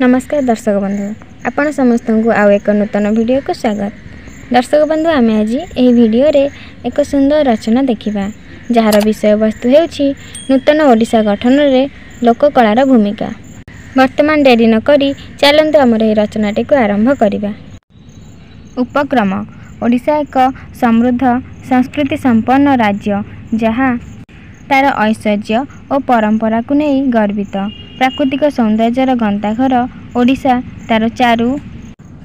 ନମସ୍କାର ଦର୍ଶକ ବନ୍ଧୁ। ଆପଣ ସମସ୍ତଙ୍କୁ ଆଉ ଏକ ନୂତନ ଭିଡ଼ିଓକୁ ସ୍ୱାଗତ। ଦର୍ଶକ ବନ୍ଧୁ ଆମେ ଆଜି ଏହି ଭିଡ଼ିଓରେ ଏକ ସୁନ୍ଦର ରଚନା ଦେଖିବା ଯାହାର ବିଷୟବସ୍ତୁ ହେଉଛି ନୂତନ ଓଡ଼ିଶା ଗଠନରେ ଲୋକକଳାର ଭୂମିକା। ବର୍ତ୍ତମାନ ଡେରି ନକରି ଚାଲନ୍ତୁ ଆମର ଏହି ରଚନାଟିକୁ ଆରମ୍ଭ କରିବା। ଉପକ୍ରମ ଓଡ଼ିଶା ଏକ ସମୃଦ୍ଧ ସଂସ୍କୃତି ସମ୍ପନ୍ନ ରାଜ୍ୟ ଯାହା ତା'ର ଐଶ୍ୱର୍ଯ୍ୟ ଓ ପରମ୍ପରାକୁ ନେଇ ଗର୍ବିତ। ପ୍ରାକୃତିକ ସୌନ୍ଦର୍ଯ୍ୟର ଗନ୍ତାଘର ଓଡ଼ିଶା ତା'ର ଚାରୁ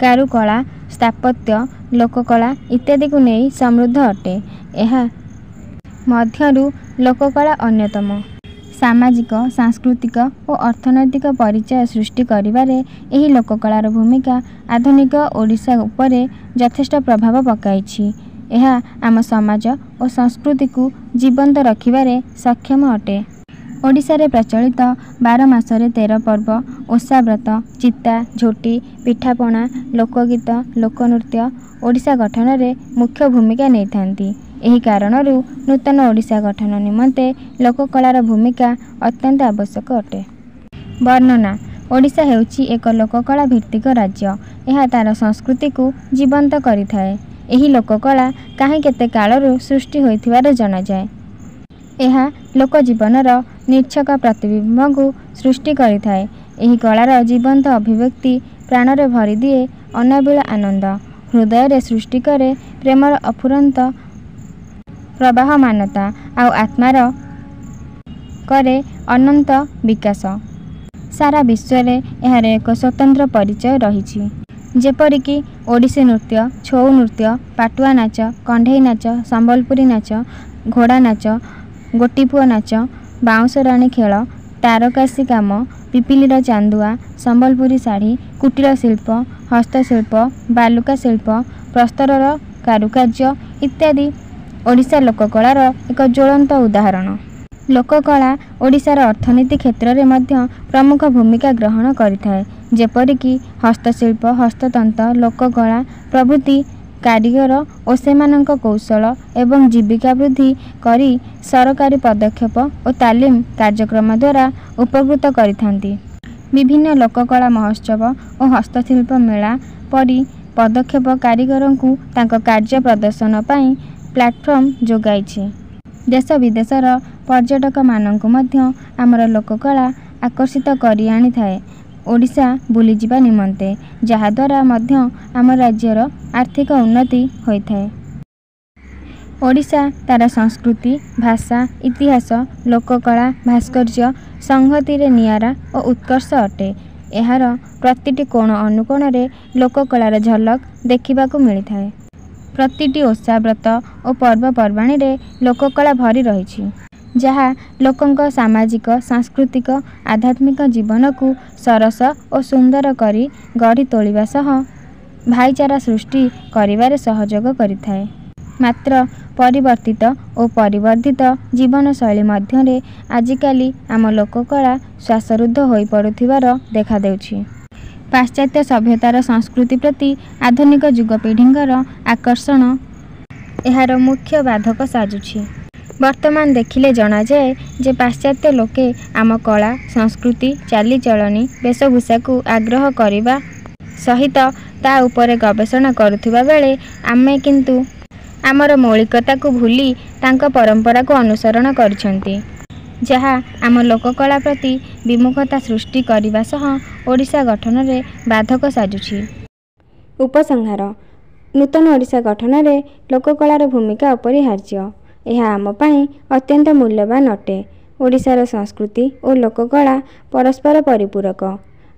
କାରୁକଳା ସ୍ଥାପତ୍ୟ ଲୋକକଳା ଇତ୍ୟାଦିକୁ ନେଇ ସମୃଦ୍ଧ ଅଟେ। ଏହା ମଧ୍ୟରୁ ଲୋକକଳା ଅନ୍ୟତମ। ସାମାଜିକ ସାଂସ୍କୃତିକ ଓ ଅର୍ଥନୈତିକ ପରିଚୟ ସୃଷ୍ଟି କରିବାରେ ଏହି ଲୋକକଳାର ଭୂମିକା ଆଧୁନିକ ଓଡ଼ିଶା ଉପରେ ଯଥେଷ୍ଟ ପ୍ରଭାବ ପକାଇଛି। ଏହା ଆମ ସମାଜ ଓ ସଂସ୍କୃତିକୁ ଜୀବନ୍ତ ରଖିବାରେ ସକ୍ଷମ ଅଟେ। ଓଡ଼ିଶାରେ ପ୍ରଚଳିତ ବାର ମାସରେ ତେର ପର୍ବ ଓଷାବ୍ରତ ଚିତା ଝୋଟି ପିଠାପଣା ଲୋକଗୀତ ଲୋକନୃତ୍ୟ ଓଡ଼ିଶା ଗଠନରେ ମୁଖ୍ୟ ଭୂମିକା ନେଇଥାନ୍ତି। ଏହି କାରଣରୁ ନୂତନ ଓଡ଼ିଶା ଗଠନ ନିମନ୍ତେ ଲୋକକଳାର ଭୂମିକା ଅତ୍ୟନ୍ତ ଆବଶ୍ୟକ ଅଟେ। ବର୍ଣ୍ଣନା ଓଡ଼ିଶା ହେଉଛି ଏକ ଲୋକକଳା ଭିତ୍ତିକ ରାଜ୍ୟ। ଏହା ତା'ର ସଂସ୍କୃତିକୁ ଜୀବନ୍ତ କରିଥାଏ। ଏହି ଲୋକକଳା କାହିଁ କେତେ କାଳରୁ ସୃଷ୍ଟି ହୋଇଥିବାର ଜଣାଯାଏ। ଏହା ଲୋକଜୀବନର ନିଚ୍ଛକ ପ୍ରତିବିମ୍ବକୁ ସୃଷ୍ଟି କରିଥାଏ। ଏହି କଳାର ଜୀବନ୍ତ ଅଭିବ୍ୟକ୍ତି ପ୍ରାଣରେ ଭରିଦିଏ ଅନାବିଳ ଆନନ୍ଦ। ହୃଦୟରେ ସୃଷ୍ଟି କରେ ପ୍ରେମର ଅଫୁରନ୍ତ ପ୍ରବାହମାନତା ଆଉ ଆତ୍ମାର କରେ ଅନନ୍ତ ବିକାଶ। ସାରା ବିଶ୍ୱରେ ଏହାର ଏକ ସ୍ୱତନ୍ତ୍ର ପରିଚୟ ରହିଛି। ଯେପରିକି ଓଡ଼ିଶୀ ନୃତ୍ୟ ଛଉ ନୃତ୍ୟ ପାଟୁଆ ନାଚ କଣ୍ଢେଇ ନାଚ ସମ୍ବଲପୁରୀ ନାଚ ଘୋଡ଼ା ନାଚ ଗୋଟିପୁଅ ନାଚ ବାଉଁଶ ରାଣୀ ଖେଳ ତାରକାସି କାମ ପିପିଲିର ଚାନ୍ଦୁଆ ସମ୍ବଲପୁରୀ ଶାଢ଼ୀ କୁଟୀର ଶିଳ୍ପ ହସ୍ତଶିଳ୍ପ ବାଲୁକା ଶିଳ୍ପ ପ୍ରସ୍ତରର କାରୁକାର୍ଯ୍ୟ ଇତ୍ୟାଦି ଓଡ଼ିଶା ଲୋକକଳାର ଏକ ଜ୍ୱଳନ୍ତ ଉଦାହରଣ। ଲୋକକଳା ଓଡ଼ିଶାର ଅର୍ଥନୀତି କ୍ଷେତ୍ରରେ ମଧ୍ୟ ପ୍ରମୁଖ ଭୂମିକା ଗ୍ରହଣ କରିଥାଏ। ଯେପରିକି ହସ୍ତଶିଳ୍ପ ହସ୍ତତନ୍ତ ଲୋକକଳା ପ୍ରଭୃତି କାରିଗର ଓ ସେମାନଙ୍କ କୌଶଳ ଏବଂ ଜୀବିକା ବୃଦ୍ଧି କରି ସରକାରୀ ପଦକ୍ଷେପ ଓ ତାଲିମ କାର୍ଯ୍ୟକ୍ରମ ଦ୍ୱାରା ଉପକୃତ କରିଥାନ୍ତି। ବିଭିନ୍ନ ଲୋକକଳା ମହୋତ୍ସବ ଓ ହସ୍ତଶିଳ୍ପ ମେଳା ପରି ପଦକ୍ଷେପ କାରିଗରଙ୍କୁ ତାଙ୍କ କାର୍ଯ୍ୟ ପ୍ରଦର୍ଶନ ପାଇଁ ପ୍ଲାଟଫର୍ମ ଯୋଗାଇଛି। ଦେଶ ବିଦେଶର ପର୍ଯ୍ୟଟକମାନଙ୍କୁ ମଧ୍ୟ ଆମର ଲୋକକଳା ଆକର୍ଷିତ କରି ଆଣିଥାଏ। ଓଡ଼ିଶା ବୁଲିଯିବା ନିମନ୍ତେ ଯାହାଦ୍ୱାରା ମଧ୍ୟ ଆମ ରାଜ୍ୟର ଆର୍ଥିକ ଉନ୍ନତି ହୋଇଥାଏ। ଓଡ଼ିଶା ତା'ର ସଂସ୍କୃତି ଭାଷା ଇତିହାସ ଲୋକକଳା ଭାସ୍କର୍ଯ୍ୟ ସଂହତିରେ ନିଆରା ଓ ଉତ୍କର୍ଷ ଅଟେ। ଏହାର ପ୍ରତିଟି କୋଣ ଅନୁକୋଣରେ ଲୋକକଳାର ଝଲକ ଦେଖିବାକୁ ମିଳିଥାଏ। ପ୍ରତିଟି ଓଷା ବ୍ରତ ଓ ପର୍ବପର୍ବାଣିରେ ଲୋକକଳା ଭରି ରହିଛି। ଯାହା ଲୋକଙ୍କ ସାମାଜିକ ସାଂସ୍କୃତିକ ଆଧ୍ୟାତ୍ମିକ ଜୀବନକୁ ସରସ ଓ ସୁନ୍ଦର କରି ଗଢ଼ି ତୋଳିବା ସହ ଭାଇଚାରା ସୃଷ୍ଟି କରିବାରେ ସହଯୋଗ କରିଥାଏ। ମାତ୍ର ପରିବର୍ତ୍ତିତ ଓ ପରିବର୍ଦ୍ଧିତ ଜୀବନଶୈଳୀ ମଧ୍ୟରେ ଆଜିକାଲି ଆମ ଲୋକକଳା ଶ୍ୱାସରୁଦ୍ଧ ହୋଇପଡ଼ୁଥିବାର ଦେଖାଦେଉଛି। ପାଶ୍ଚାତ୍ୟ ସଭ୍ୟତାର ସଂସ୍କୃତି ପ୍ରତି ଆଧୁନିକ ଯୁବପିଢ଼ିଙ୍କର ଆକର୍ଷଣ ଏହାର ମୁଖ୍ୟ ବାଧକ ସାଜୁଛି। ବର୍ତ୍ତମାନ ଦେଖିଲେ ଜଣାଯାଏ ଯେ ପାଶ୍ଚାତ୍ୟ ଲୋକେ ଆମ କଳା ସଂସ୍କୃତି ଚାଲିଚଳଣି ବେଶଭୂଷାକୁ ଆଗ୍ରହ କରିବା ସହିତ ତା ଉପରେ ଗବେଷଣା କରୁଥିବା ବେଳେ ଆମେ କିନ୍ତୁ ଆମର ମୌଳିକତାକୁ ଭୁଲି ତାଙ୍କ ପରମ୍ପରାକୁ ଅନୁସରଣ କରିଛନ୍ତି। ଯାହା ଆମ ଲୋକକଳା ପ୍ରତି ବିମୁଖତା ସୃଷ୍ଟି କରିବା ସହ ଓଡ଼ିଶା ଗଠନରେ ବାଧକ ସାଜୁଛି। ଉପସଂହାର ନୂତନ ଓଡ଼ିଶା ଗଠନରେ ଲୋକକଳାର ଭୂମିକା ଅପରିହାର୍ଯ୍ୟ। ଏହା ଆମ ପାଇଁ ଅତ୍ୟନ୍ତ ମୂଲ୍ୟବାନ ଅଟେ। ଓଡ଼ିଶାର ସଂସ୍କୃତି ଓ ଲୋକକଳା ପରସ୍ପର ପରିପୂରକ।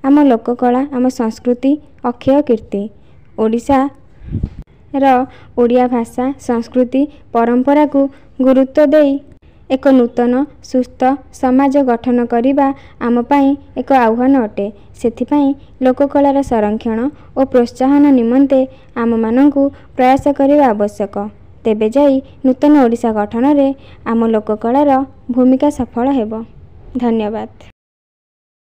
ଆମ ଲୋକକଳା ଆମ ସଂସ୍କୃତି ଅକ୍ଷୟ କୀର୍ତ୍ତି। ଓଡ଼ିଶାର ଓଡ଼ିଆ ଭାଷା ସଂସ୍କୃତି ପରମ୍ପରାକୁ ଗୁରୁତ୍ୱ ଦେଇ ଏକ ନୂତନ ସୁସ୍ଥ ସମାଜ ଗଠନ କରିବା ଆମ ପାଇଁ ଏକ ଆହ୍ୱାନ ଅଟେ। ସେଥିପାଇଁ ଲୋକକଳାର ସଂରକ୍ଷଣ ଓ ପ୍ରୋତ୍ସାହନ ନିମନ୍ତେ ଆମମାନଙ୍କୁ ପ୍ରୟାସ କରିବା ଆବଶ୍ୟକ। ତେବେ ଯାଇ ନୂତନ ଓଡ଼ିଶା ଗଠନରେ ଆମ ଲୋକକଳାର ଭୂମିକା ସଫଳ ହେବ। ଧନ୍ୟବାଦ।